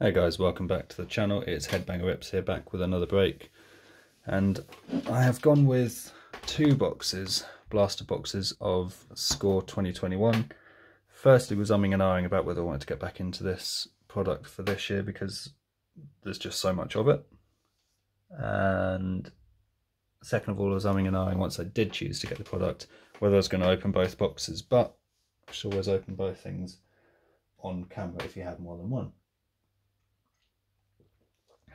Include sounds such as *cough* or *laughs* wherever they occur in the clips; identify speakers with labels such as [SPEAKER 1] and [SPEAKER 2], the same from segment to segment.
[SPEAKER 1] Hey guys, welcome back to the channel. It's Headbanger Rips here, back with another break. And I have gone with two boxes, blaster boxes of Score 2021. Firstly was umming and ahhing about whether I wanted to get back into this product for this year because there's just so much of it. And second of all, I was umming and ahhing once I did choose to get the product, whether I was going to open both boxes, but I should always open both things on camera if you have more than one.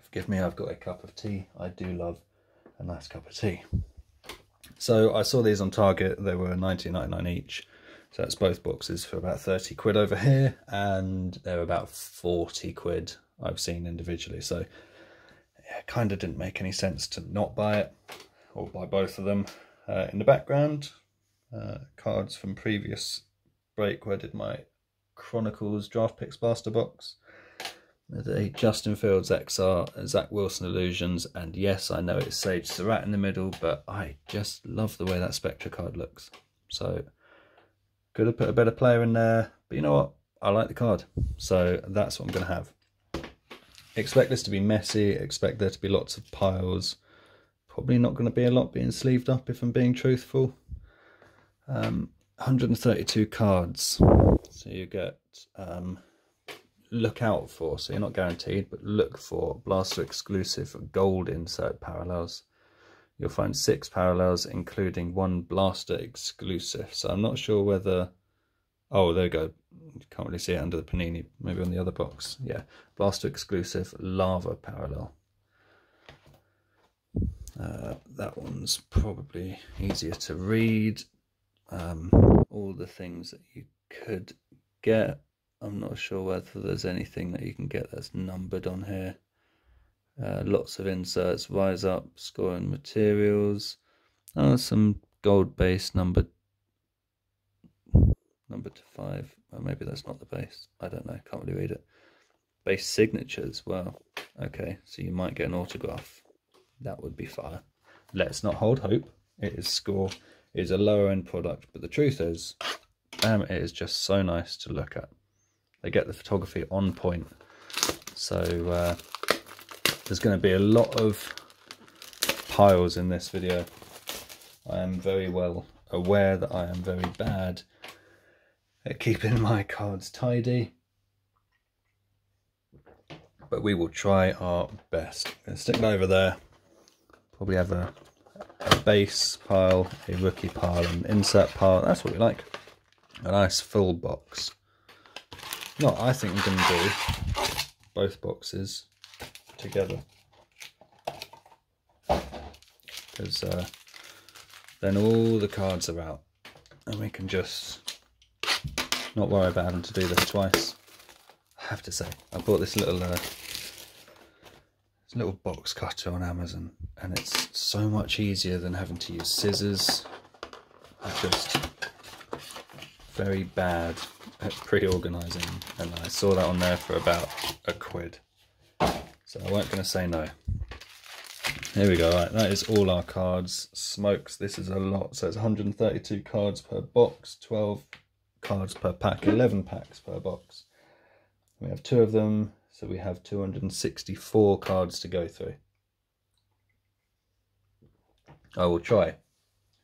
[SPEAKER 1] Forgive me, I've got a cup of tea. I do love a nice cup of tea. So I saw these on Target. They were 19.99 each. So that's both boxes for about 30 quid over here. And they're about 40 quid I've seen individually. So yeah, kind of didn't make any sense to not buy it or buy both of them. Uh, in the background, uh, cards from previous break where I did my Chronicles Draft Picks Blaster box a Justin Fields XR, Zach Wilson Illusions, and yes, I know it's Sage Surratt in the middle, but I just love the way that Spectra card looks. So, could have put a better player in there, but you know what? I like the card, so that's what I'm going to have. Expect this to be messy, expect there to be lots of piles. Probably not going to be a lot being sleeved up if I'm being truthful. Um, 132 cards, so you get... Um, look out for, so you're not guaranteed, but look for Blaster exclusive gold insert parallels. You'll find six parallels, including one Blaster exclusive. So I'm not sure whether... Oh, there we go. You can't really see it under the Panini. Maybe on the other box. Yeah, Blaster exclusive Lava parallel. Uh, that one's probably easier to read. Um, all the things that you could get I'm not sure whether there's anything that you can get that's numbered on here. Uh, lots of inserts, rise up, scoring materials. Oh, some gold base number number to five. Or maybe that's not the base. I don't know. Can't really read it. Base signatures. Well, okay. So you might get an autograph. That would be fire. Let's not hold hope. It is score. It is a lower end product, but the truth is, damn, it is just so nice to look at they get the photography on point. So uh, there's going to be a lot of piles in this video. I am very well aware that I am very bad at keeping *laughs* my cards tidy. But we will try our best. stick it over there. Probably have a, a base pile, a rookie pile, an insert pile. That's what we like. A nice full box. No, I think I'm going to do both boxes together. Because uh, then all the cards are out. And we can just not worry about having to do this twice. I have to say, I bought this little uh, this little box cutter on Amazon. And it's so much easier than having to use scissors. I just very bad at pre-organising and I saw that on there for about a quid. So I weren't going to say no. Here we go, right, that is all our cards. Smokes, this is a lot. So it's 132 cards per box, 12 cards per pack, 11 packs per box. We have two of them, so we have 264 cards to go through. I will try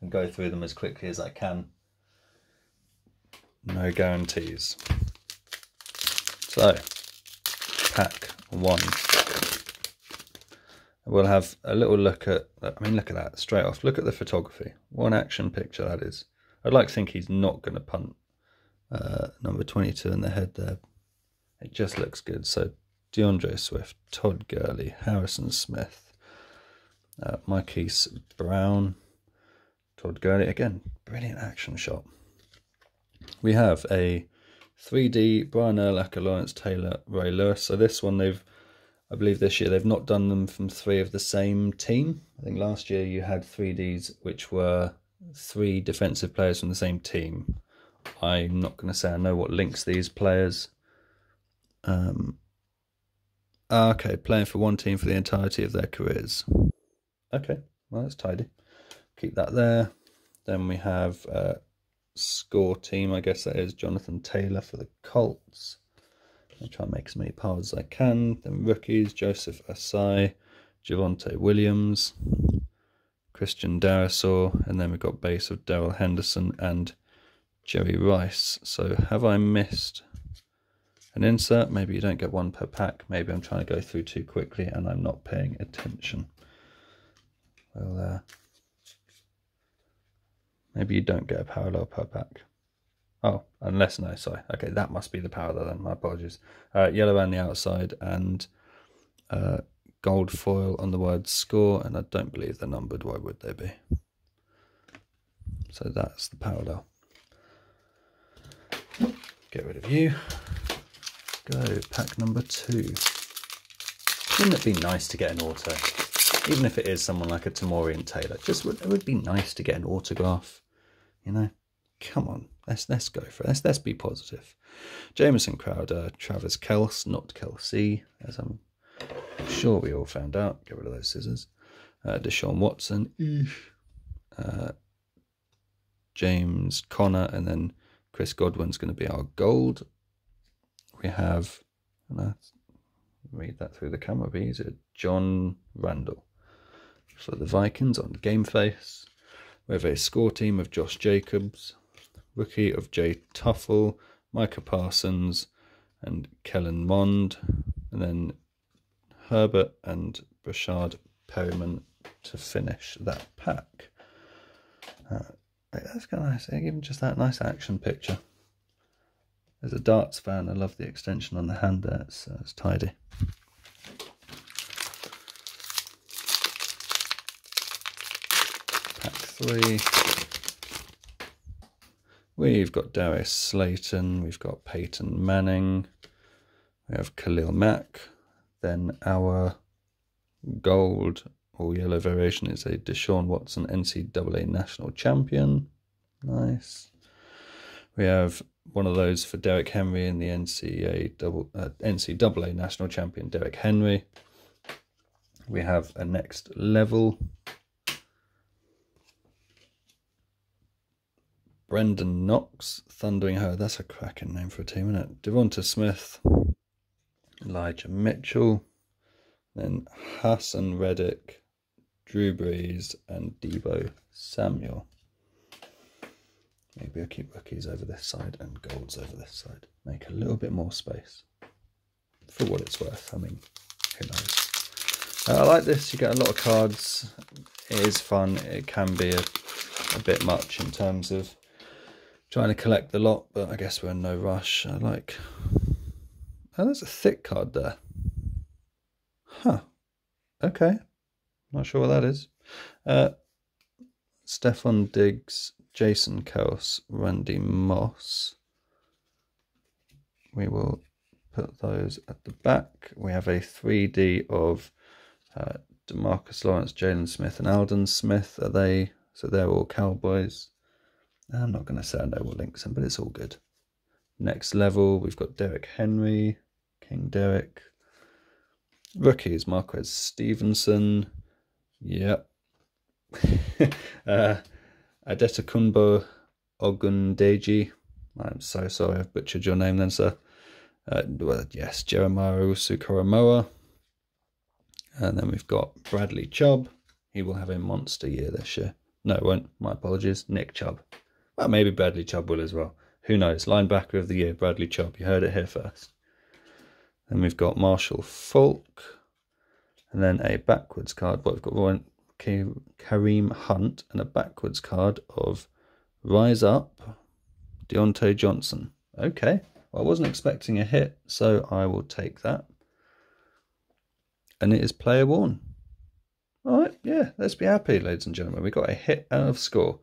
[SPEAKER 1] and go through them as quickly as I can no guarantees. So, pack one. We'll have a little look at, I mean, look at that straight off. Look at the photography. One action picture that is. I'd like to think he's not going to punt uh, number 22 in the head there. It just looks good. So, D'Andre Swift, Todd Gurley, Harrison Smith, uh, Marquise Brown, Todd Gurley. Again, brilliant action shot we have a 3D Brian Urlacher, Lawrence Taylor, Ray Lewis. So this one they've, I believe this year they've not done them from three of the same team. I think last year you had 3Ds which were three defensive players from the same team. I'm not going to say I know what links these players. Um, okay, playing for one team for the entirety of their careers. Okay, well that's tidy. Keep that there. Then we have uh, score team, I guess that is Jonathan Taylor for the Colts. I'll try and make as many powers as I can. Then rookies, Joseph Ossai, Javonte Williams, Christian Darrisaw, and then we've got base of Darrell Henderson and Jerry Rice. So have I missed an insert? Maybe you don't get one per pack. Maybe I'm trying to go through too quickly and I'm not paying attention. Well, uh, maybe you don't get a parallel per pack. Oh, unless, no, sorry. Okay, that must be the parallel then. My apologies. Uh, yellow around the outside and uh, gold foil on the word score, and I don't believe they're numbered. Why would they be? So that's the parallel. Get rid of you. Go, pack number two. Wouldn't it be nice to get an auto? Even if it is someone like a Tamorian Taylor, just it would be nice to get an autograph. You know, come on, let's let's go for it. Let's let's be positive. Jamison Crowder, Travis Kelce, not Kelsey, as I'm sure we all found out. Get rid of those scissors. Uh, Deshaun Watson, uh, James Conner, and then Chris Godwin's going to be our gold. We have, read that through the camera, be easier. John Randle for the Vikings on Game Face. We have a score team of Josh Jacobs, rookie of Jay Tufele, Micah Parsons, and Kellen Mond, and then Herbert and Breshad Perriman to finish that pack. Uh, that's kind of nice. They give him just that nice action picture. As a darts fan, I love the extension on the hand there. It's, uh, it's tidy. Pack three. We've got Darius Slayton. We've got Peyton Manning. We have Khalil Mack. Then our gold or yellow variation is a Deshaun Watson NCAA national champion. Nice. We have one of those for Derrick Henry in the NCAA, double, uh, NCAA national champion Derrick Henry. We have a next level. Brenden Knox, Thundering Herd. That's a cracking name for a team, isn't it? Devonta Smith, Elijah Mitchell, then Haason Reddick, Drew Brees, and Deebo Samuel. Maybe I'll keep rookies over this side and golds over this side. Make a little bit more space. For what it's worth. I mean, who knows. Uh, I like this. You get a lot of cards. It is fun. It can be a, a bit much in terms of trying to collect the lot, but I guess we're in no rush. I like Oh, there's a thick card there. Huh. Okay. Not sure what that is. Uh, Stefon Diggs, Jason Kelce, Randy Moss. We will put those at the back. We have a 3D of uh, DeMarcus Lawrence, Jaylon Smith, and Aldon Smith. Are they? So they're all Cowboys. I'm not going to say I know what links them, but it's all good. Next level, we've got Derrick Henry, King Derrick. Rookies, Marquez Stevenson. Yep. *laughs* uh, Adetokunbo Ogundeji. I'm so sorry I've butchered your name then, sir. Uh, well, yes, Jeremiah Sukaramoa. And then we've got Bradley Chubb. He will have a monster year this year. No, won't. My apologies. Nick Chubb. Well, maybe Bradley Chubb will as well. Who knows? Linebacker of the year, Bradley Chubb. You heard it here first. Then we've got Marshall Faulk. And then a backwards card. But we've got one Kareem Hunt and a backwards card of Rise Up Diontae Johnson. Okay. Well, I wasn't expecting a hit, so I will take that. And it is player worn. All right, yeah, let's be happy, ladies and gentlemen. We got a hit out of score.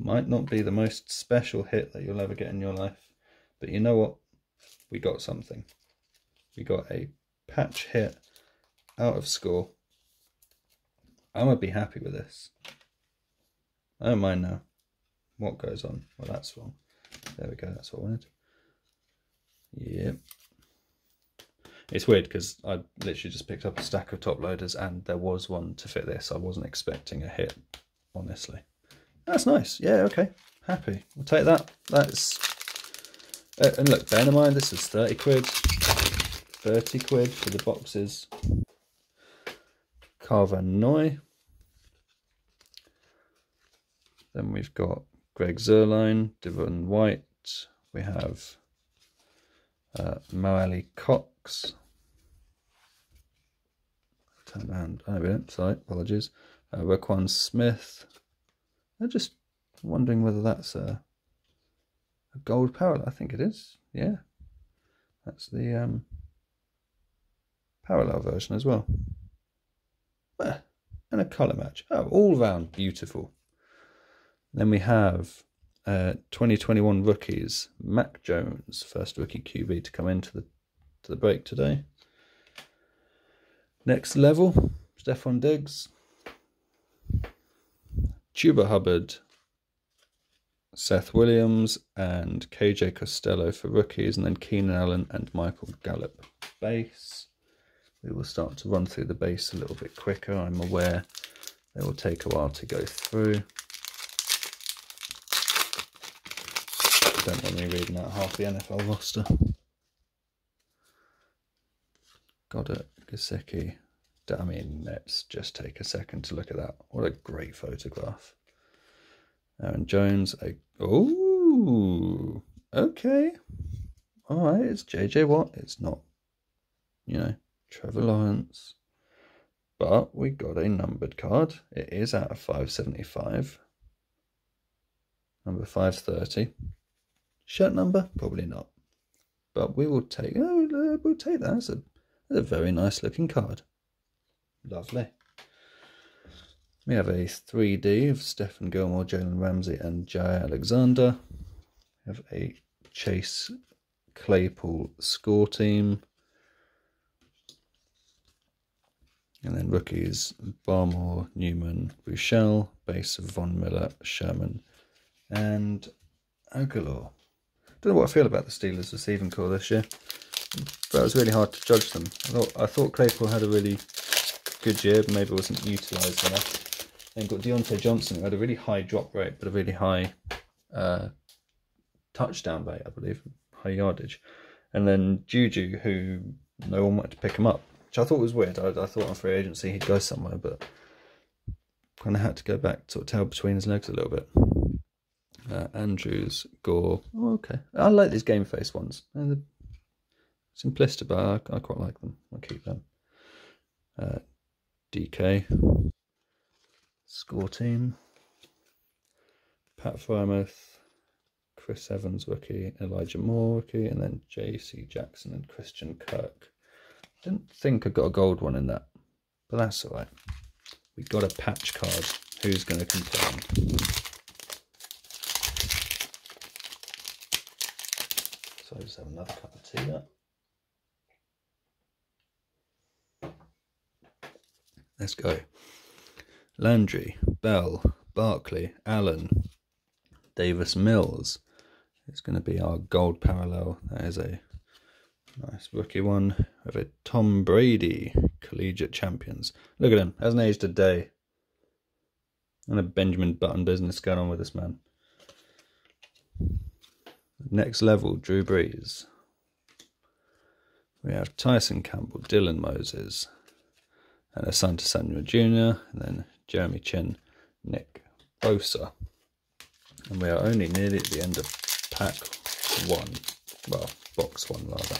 [SPEAKER 1] Might not be the most special hit that you'll ever get in your life, but you know what? we got something. We got a patch hit out of score. I'm going to be happy with this. I don't mind now what goes on. Well, that's wrong. There we go. That's what I wanted. Yep. It's weird because I literally just picked up a stack of top loaders and there was one to fit this. I wasn't expecting a hit, honestly. That's nice. Yeah, okay. Happy. We'll take that. That's Uh, and look, bear in mind, this is 30 quid. 30 quid for the boxes. Carver Noy. Then we've got Greg Zuerlein, Devin White. We have uh, Mo Cox. Turn around. Oh, we don't. Sorry, apologies. Uh, Roquan Smith. I'm just wondering whether that's a, a gold parallel. I think it is. Yeah. That's the um, parallel version as well. Ah, and a colour match. Oh, all round beautiful. Then we have uh, 2021 rookies. Mac Jones, first rookie QB to come into the to the break today. Next level, Stefon Diggs. Chuba Hubbard, Seth Williams, and KJ Costello for rookies, and then Keenan Allen and Michael Gallup base. We will start to run through the base a little bit quicker. I'm aware they will take a while to go through. don't want me reading out half the NFL roster. Goedert, Gesicki. I mean, let's just take a second to look at that. What a great photograph. Aaron Jones. Oh, okay. All right, it's JJ Watt. It's not, you know, Trevor Lawrence. But we got a numbered card. It is out of 575. Number 530. Shirt number? Probably not. But we will take, oh, we'll take that. That's a, that's a very nice looking card. Lovely. We have a 3D of Stephon Gilmore, Jalen Ramsey, and Jaire Alexander. We have a Chase Claypool score team. And then rookies Barmore, Newman, Buechele, base of Von Miller, Sherman, and Agholor. Don't know what I feel about the Steelers receiving corps this year. But it was really hard to judge them. I thought I thought Claypool had a really good year, but maybe it wasn't utilised enough. Then got Diontae Johnson, who had a really high drop rate, but a really high uh, touchdown rate, I believe, high yardage. And then Juju, who no one wanted to pick him up, which I thought was weird. I, I thought on free agency he'd go somewhere, but kind of had to go back, sort of tail between his legs a little bit. Uh, Andrews, Gore. Oh, okay. I like these game face ones. They're simplistic, but I, I, quite like them. I'll keep them. Uh, DK. Score team. Pat Freiermuth. Chris Evans rookie, Elijah Moore rookie, and then J.C. Jackson and Christian Kirk. Didn't think I got a gold one in that, but that's all right. We got a patch card. Who's going to complain? So I just have another cup of tea there. Let's go. Landry, Bell, Barkley, Allen, Davis Mills. It's going to be our gold parallel. That is a nice rookie one. Have a Tom Brady, collegiate champions. Look at him, hasn't aged a day. And a Benjamin Button business going on with this man. Next level, Drew Brees. We have Tyson Campbell, Dylan Moses, and Asante Samuel Jr., and then Jeremy Chinn, Nick Bosa. And we are only nearly at the end of pack one. Well, box one rather.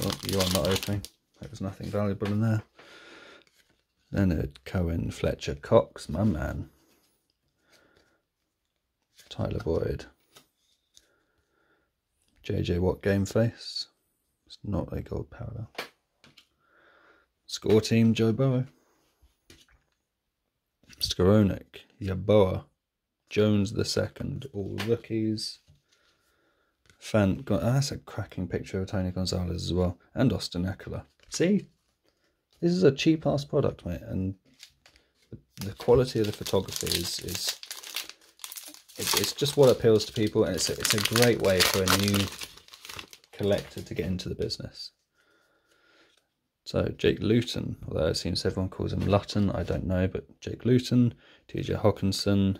[SPEAKER 1] Well, you are not opening. There was nothing valuable in there. Leonard Cohen, Fletcher Cox, my man. Tyler Boyd. JJ Watt game face. It's not a gold parallel. Score team Joe Burrow. Skowronek, Yeboah, Jones the second, all rookies. Fan, oh, ah, that's a cracking picture of Tony Gonzalez as well, and Austin Ekeler. See, this is a cheap ass product, mate, and the quality of the photography is is it's just what appeals to people, and it's a, it's a great way for a new collector to get into the business. So Jake Luton, although it seems everyone calls him Luton, I don't know, but Jake Luton, TJ Hockenson,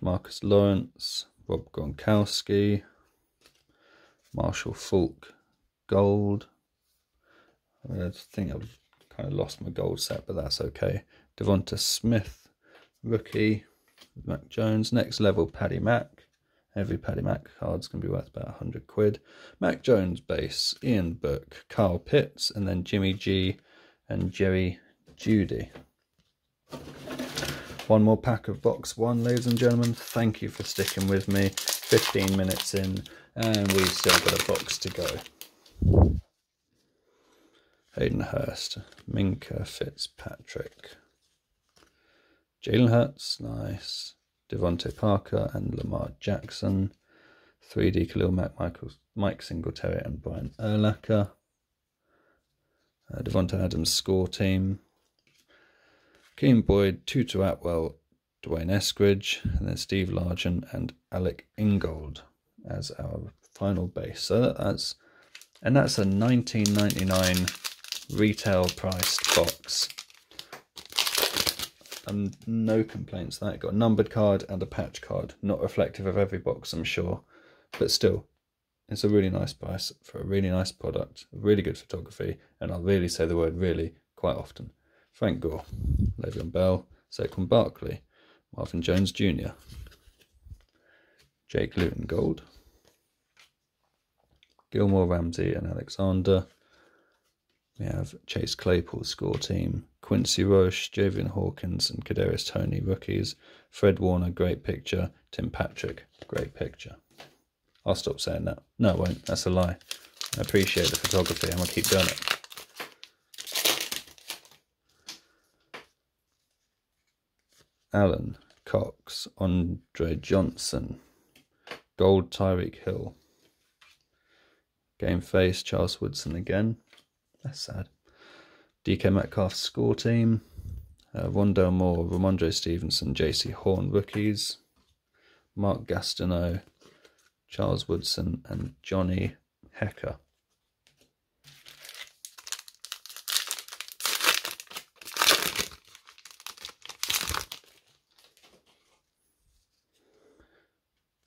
[SPEAKER 1] Marcus Lawrence, Rob Gronkowski, Marshall Faulk, gold. I think I've kind of lost my gold set, but that's okay. Devonta Smith, rookie. Mac Jones, next level Paddy Mack. Every Paddy Mack card's going to be worth about 100 quid. Mac Jones base, Ian Book, Kyle Pitts, and then Jimmy G and Jerry Jeudy. One more pack of box one, ladies and gentlemen. Thank you for sticking with me. 15 minutes in, and we've still got a box to go. Hayden Hurst, Minkah Fitzpatrick, Jalen Hurts, nice. DeVante Parker and Lamar Jackson. 3D Khalil Mack, Michael, Mike Singletary and Brian Urlacher. Uh, Davante Adams score team. Keen Boyd, Tutu Atwell, D'Wayne Eskridge, and then Steve Largent and Alec Ingold as our final base. So that's and that's a 1999 retail priced box. And no complaints that. Got a numbered card and a patch card. Not reflective of every box, I'm sure. But still, it's a really nice price for a really nice product. Really good photography. And I'll really say the word really quite often. Frank Gore, Le'Veon Bell, Saquon Barkley, Marvin Jones Jr., Jake Luton Gold, Gilmore Ramsey and Alexander. We have Chase Claypool score team, Quincy Roche, Javian Hawkins, and Kadarius Toney rookies. Fred Warner, great picture. Tim Patrick, great picture. I'll stop saying that. No, I won't. That's a lie. I appreciate the photography. I'm gonna keep doing it. Allen, Cox, Andre Johnson, Gold Tyreek Hill, Game Face, Charles Woodson again. That's sad. DK Metcalf's score team, uh, Rondale Moore, Rhamondre Stevenson, Jaycee Horn rookies, Mark Gastineau, Charles Woodson, and Johnny Hekker.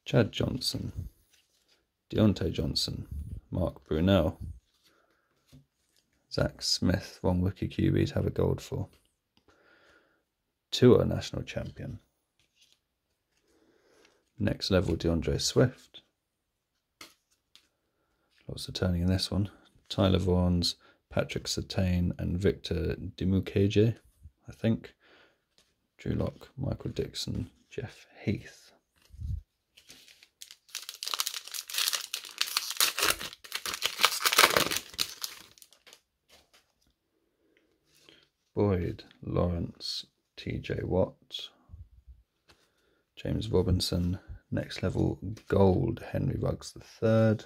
[SPEAKER 1] Chad Johnson, Diontae Johnson, Mark Brunell, Zach Smith, one wiki QB to have a gold for. Tua national champion. Next level DeAndre Swift. Lots of turning in this one. Tyler Vaughns, Patrick Surtain, and Victor Dimukeje, I think. Drew Lock, Michael Dickson, Jeff Heath. Boyd, Lawrence, TJ Watt, James Robinson, next level gold, Henry Ruggs III,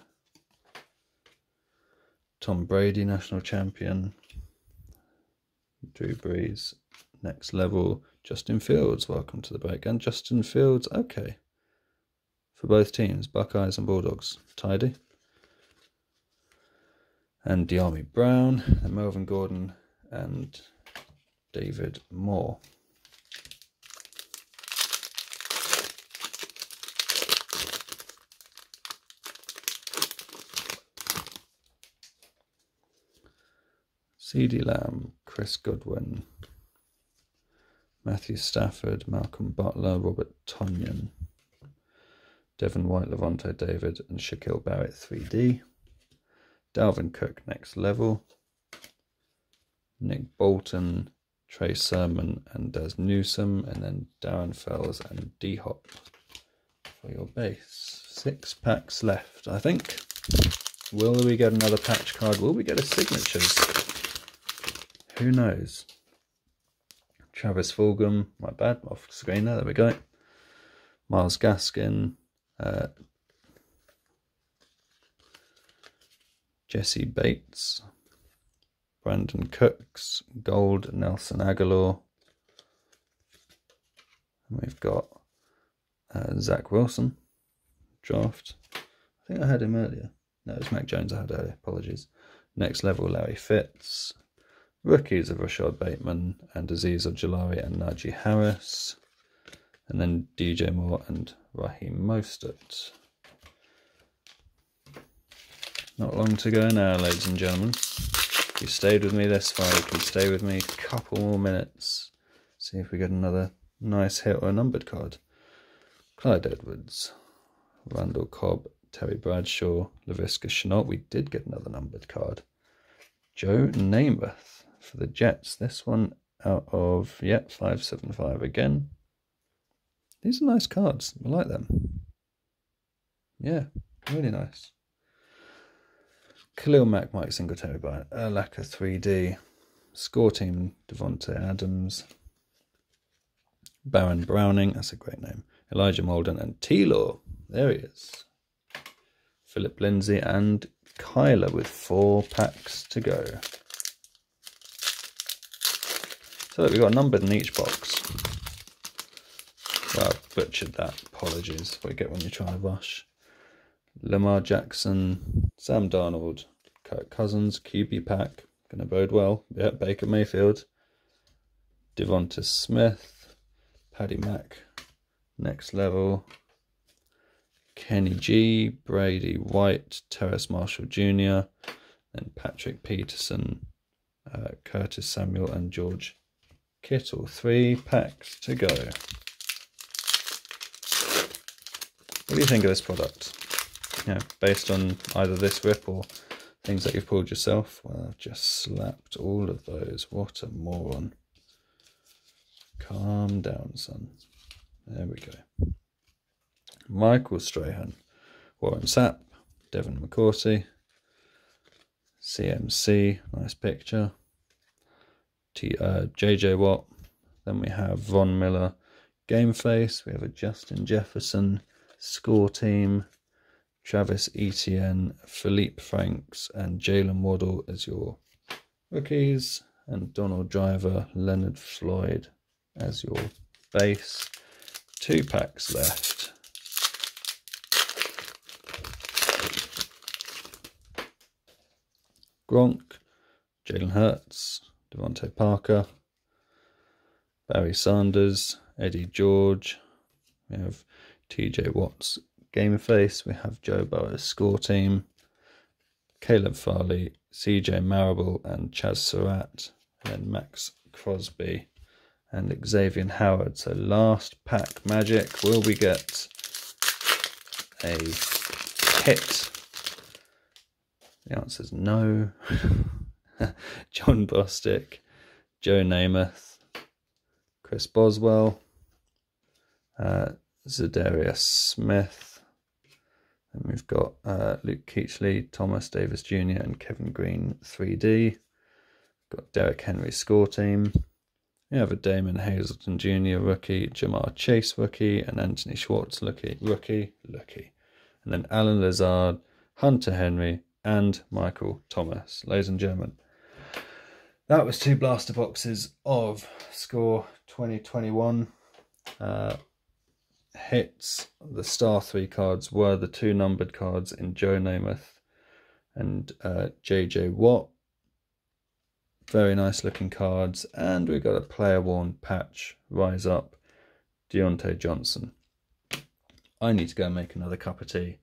[SPEAKER 1] Tom Brady, national champion, Drew Brees, next level, Justin Fields, welcome to the break, and Justin Fields, okay, for both teams, Buckeyes and Bulldogs, tidy. And Dyami Brown, and Melvin Gordon, and David Moore. CeeDee Lamb, Chris Godwin, Matthew Stafford, Malcolm Butler, Robert Tonyan, Devin White, Lavonte David, and Shaquille Barrett 3D. Dalvin Cook, next level. Nick Bolton, Trey Sermon and Des Newsome, and then Darren Fells and D Hop for your base. Six packs left, I think. Will we get another patch card? Will we get a signatures? Who knows? Travis Fulgham, my bad, off screen there, there we go. Myles Gaskin, uh, Jessie Bates, Brandin Cooks, Gold, Nelson Agholor. And we've got uh, Zach Wilson, draft. I think I had him earlier. No, it's Mac Jones I had earlier, apologies. Next level, Larry Fitz. Rookies of Rashod Bateman and Azeez Ojulari and Najee Harris. and then DJ Moore and Raheem Mostert. Not long to go now, ladies and gentlemen. You stayed with me this far, you can stay with me a couple more minutes. See if we get another nice hit or a numbered card. Clyde Edwards, Randall Cobb, Terry Bradshaw, Laviska Shenault. We did get another numbered card. Joe Namath for the Jets. This one out of, yep, 575 again. These are nice cards. I like them. Yeah, really nice. Khalil Mack, Mike Singletary by Urlacher 3D. Score team, Davante Adams. Baron Browning, that's a great name. Elijah Molden and T-Law. There he is. Phillip Lindsay and Kyler with four packs to go. So we've got a number in each box. Well, butchered that. Apologies. What you get when you try to rush. Lamar Jackson, Sam Darnold, Kirk Cousins, QB pack. Gonna bode well. Yeah, Baker Mayfield. Devonta Smith, Paddy Mack, next level. Kenny G, Brady White, Terrace Marshall Jr., and Patrick Peterson, uh, Curtis Samuel, and George Kittle. Three packs to go. What do you think of this product? Yeah, based on either this rip or things that you've pulled yourself. Well, I've just slapped all of those. What a moron. Calm down, son. There we go. Michael Strahan, Warren Sapp, Devin McCourty, CMC, nice picture. T, uh, JJ Watt. Then we have Von Miller, Game Face. We have a Justin Jefferson score team. Travis Etienne, Feleipe Franks, and Jaylen Waddle as your rookies, and Donald Driver, Leonard Floyd as your base. Two packs left. Gronk, Jalen Hurts, DeVante Parker, Barry Sanders, Eddie George. We have TJ Watts, Game Face. We have Joe Burrow's score team, Caleb Farley, CJ Marable, and Chazz Surratt, and then Maxx Crosby and Xavier Howard. So last pack magic. Will we get a hit? The answer is no. *laughs* John Bostick, Joe Namath, Chris Boswell, uh, Za'Darius Smith, and we've got uh, Luke Kuechly, Thomas Davis Jr., and Kevin Greene 3D. Got Derrick Henry score team. We have a Damon Hazelton Jr. rookie, Ja'Marr Chase rookie, and Anthony Schwartz rookie, rookie, rookie. And then Allen Lazard, Hunter Henry, and Michael Thomas. Ladies and gentlemen, that was two blaster boxes of Score 2021. Uh, hits, the star three cards were the two numbered cards in Joe Namath and uh, JJ Watt very nice looking cards. And we've got a player worn patch, Rise Up, Diontae Johnson. I need to go and make another cup of tea.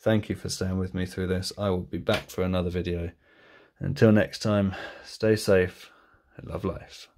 [SPEAKER 1] Thank you for staying with me through this. I will be back for another video. Until next time, stay safe and love life.